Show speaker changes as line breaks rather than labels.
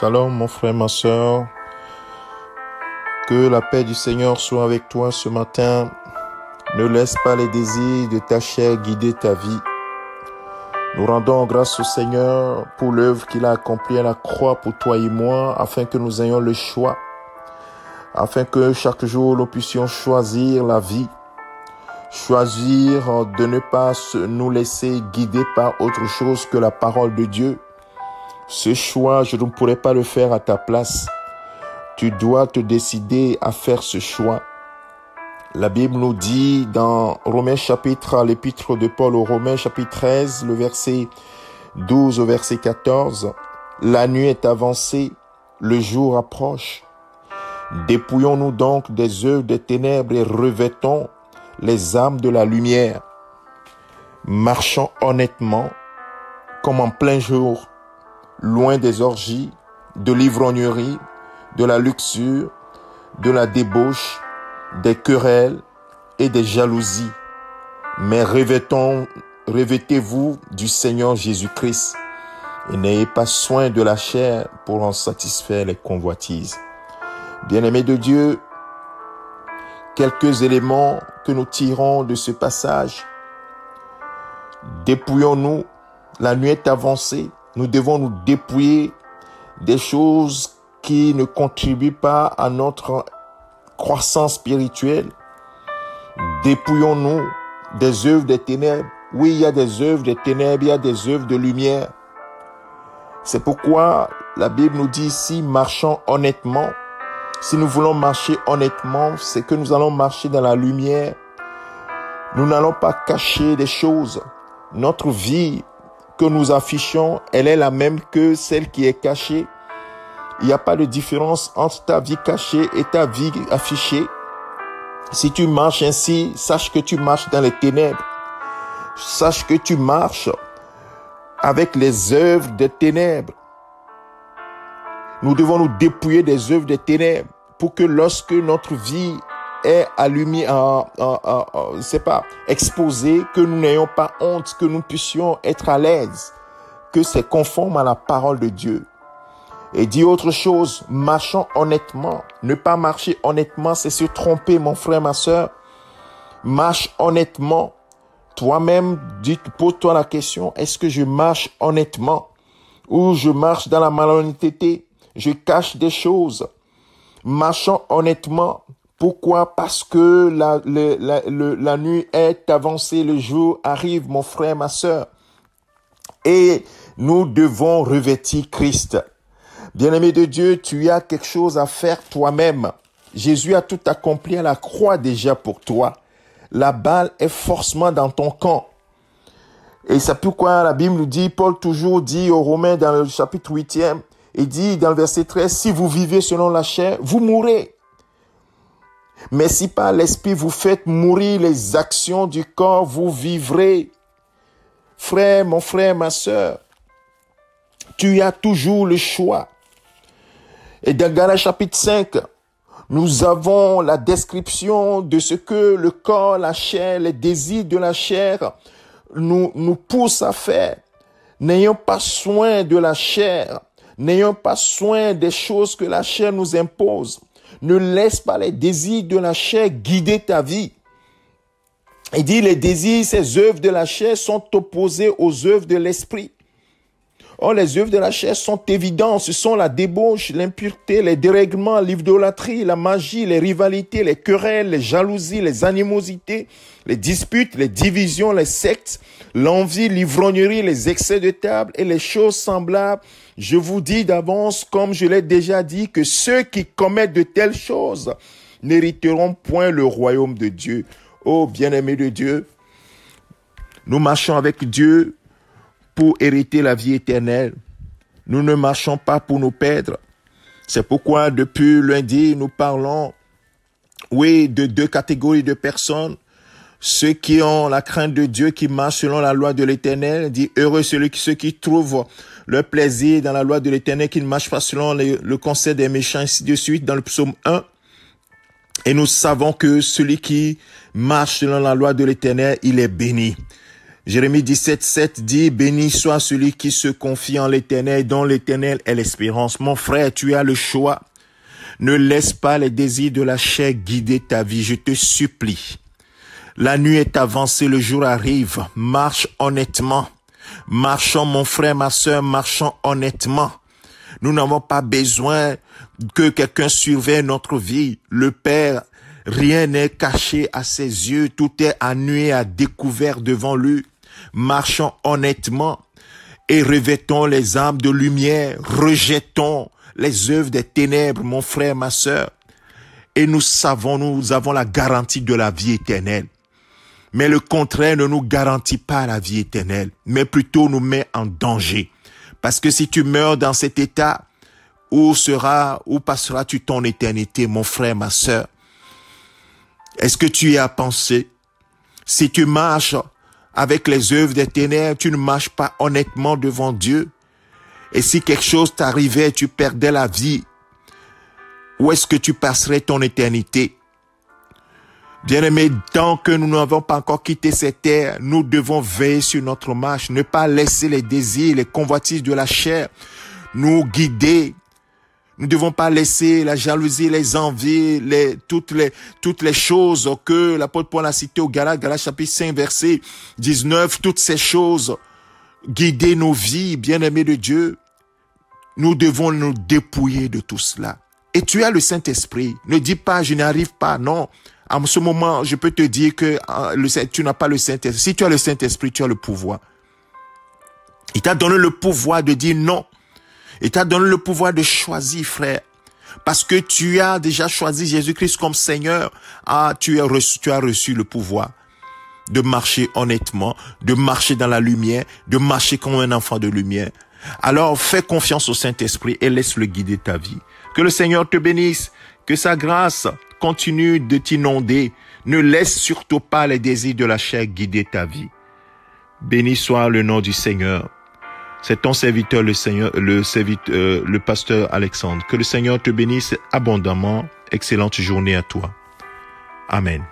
Shalom mon frère, ma soeur. Que la paix du Seigneur soit avec toi ce matin. Ne laisse pas les désirs de ta chair guider ta vie. Nous rendons grâce au Seigneur pour l'œuvre qu'il a accomplie à la croix pour toi et moi, afin que nous ayons le choix, afin que chaque jour nous puissions choisir la vie, choisir de ne pas nous laisser guider par autre chose que la parole de Dieu. Ce choix, je ne pourrais pas le faire à ta place. Tu dois te décider à faire ce choix. La Bible nous dit dans Romains chapitre, l'épître de Paul aux Romains chapitre 13, le verset 12 au verset 14, la nuit est avancée, le jour approche. Dépouillons-nous donc des œuvres des ténèbres et revêtons les âmes de la lumière. Marchons honnêtement, comme en plein jour, loin des orgies, de l'ivrognerie, de la luxure, de la débauche, des querelles et des jalousies. Mais revêtons, revêtez-vous du Seigneur Jésus-Christ et n'ayez pas soin de la chair pour en satisfaire les convoitises. Bien-aimés de Dieu, quelques éléments que nous tirons de ce passage. Dépouillons-nous, la nuit est avancée, nous devons nous dépouiller des choses qui ne contribuent pas à notre croissance spirituelle. Dépouillons-nous des œuvres des ténèbres. Oui, il y a des œuvres des ténèbres, il y a des œuvres de lumière. C'est pourquoi la Bible nous dit ici, marchons honnêtement. Si nous voulons marcher honnêtement, c'est que nous allons marcher dans la lumière. Nous n'allons pas cacher des choses. Notre vie que nous affichons, elle est la même que celle qui est cachée. Il n'y a pas de différence entre ta vie cachée et ta vie affichée. Si tu marches ainsi, sache que tu marches dans les ténèbres. Sache que tu marches avec les œuvres des ténèbres. Nous devons nous dépouiller des œuvres des ténèbres pour que lorsque notre vie est allumée, en, c'est pas, exposée, que nous n'ayons pas honte, que nous puissions être à l'aise, que c'est conforme à la parole de Dieu. Et dit autre chose, marchons honnêtement. Ne pas marcher honnêtement, c'est se tromper, mon frère, ma soeur. Marche honnêtement. Toi-même, pose-toi la question, est-ce que je marche honnêtement? Ou je marche dans la malhonnêteté? Je cache des choses. Marchons honnêtement. Pourquoi? Parce que la, la, la, nuit est avancée, le jour arrive, mon frère, ma soeur. Et nous devons revêtir Christ. Bien-aimé de Dieu, tu as quelque chose à faire toi-même. Jésus a tout accompli à la croix déjà pour toi. La balle est forcément dans ton camp. Et c'est pourquoi la Bible nous dit, Paul toujours dit aux Romains dans le chapitre 8e, il dit dans le verset 13, si vous vivez selon la chair, vous mourrez. Mais si par l'esprit vous faites mourir les actions du corps, vous vivrez. Frère, mon frère, ma soeur, tu as toujours le choix. Et dans Galates chapitre 5, nous avons la description de ce que le corps, la chair, les désirs de la chair nous, nous poussent à faire. N'ayons pas soin de la chair. N'ayons pas soin des choses que la chair nous impose. Ne laisse pas les désirs de la chair guider ta vie. Il dit, les désirs, ces œuvres de la chair sont opposées aux œuvres de l'esprit. Or, les œuvres de la chair sont évidentes. Ce sont la débauche, l'impureté, les dérèglements, l'idolâtrie, la magie, les rivalités, les querelles, les jalousies, les animosités, les disputes, les divisions, les sectes, l'envie, l'ivrognerie, les excès de table et les choses semblables. Je vous dis d'avance, comme je l'ai déjà dit, que ceux qui commettent de telles choses n'hériteront point le royaume de Dieu. Oh bien-aimé de Dieu, nous marchons avec Dieu pour hériter la vie éternelle. Nous ne marchons pas pour nous perdre. C'est pourquoi depuis lundi, nous parlons, oui, de deux catégories de personnes. Ceux qui ont la crainte de Dieu, qui marchent selon la loi de l'éternel, dit heureux celui, ceux qui trouvent leur plaisir dans la loi de l'éternel, qui ne marchent pas selon le conseil des méchants, ainsi de suite, dans le psaume 1. Et nous savons que celui qui marche selon la loi de l'éternel, il est béni. Jérémie 17, 7 dit, béni soit celui qui se confie en l'éternel, dont l'éternel est l'espérance. Mon frère, tu as le choix. Ne laisse pas les désirs de la chair guider ta vie, je te supplie. La nuit est avancée, le jour arrive. Marche honnêtement. Marchons, mon frère, ma soeur, marchons honnêtement. Nous n'avons pas besoin que quelqu'un surveille notre vie. Le Père, rien n'est caché à ses yeux, tout est nu à découvert devant lui. Marchons honnêtement et revêtons les âmes de lumière, rejetons les œuvres des ténèbres, mon frère, ma sœur. Et nous savons, nous avons la garantie de la vie éternelle. Mais le contraire ne nous garantit pas la vie éternelle, mais plutôt nous met en danger. Parce que si tu meurs dans cet état, où sera, où passeras-tu ton éternité, mon frère, ma sœur? Est-ce que tu y as pensé? Si tu marches avec les œuvres des ténèbres, tu ne marches pas honnêtement devant Dieu. Et si quelque chose t'arrivait, tu perdais la vie, où est-ce que tu passerais ton éternité? Bien-aimés, tant que nous n'avons pas encore quitté cette terre, nous devons veiller sur notre marche, ne pas laisser les désirs, les convoitises de la chair nous guider. Nous ne devons pas laisser la jalousie, les envies, les, toutes les, toutes les choses que l'apôtre Paul a cité au Galates, Galates chapitre 5, verset 19, toutes ces choses guider nos vies, bien-aimés de Dieu. Nous devons nous dépouiller de tout cela. Et tu as le Saint-Esprit. Ne dis pas, je n'arrive pas. Non. En ce moment, je peux te dire que euh, tu n'as pas le Saint-Esprit. Si tu as le Saint-Esprit, tu as le pouvoir. Il t'a donné le pouvoir de dire non. Il t'a donné le pouvoir de choisir, frère. Parce que tu as déjà choisi Jésus-Christ comme Seigneur. Ah, tu as reçu, tu as reçu le pouvoir de marcher honnêtement, de marcher dans la lumière, de marcher comme un enfant de lumière. Alors fais confiance au Saint-Esprit et laisse-le guider ta vie. Que le Seigneur te bénisse, que sa grâce continue de t'inonder. Ne laisse surtout pas les désirs de la chair guider ta vie. Béni soit le nom du Seigneur. C'est ton serviteur, le Seigneur, euh, le pasteur Alexandre. Que le Seigneur te bénisse abondamment. Excellente journée à toi. Amen.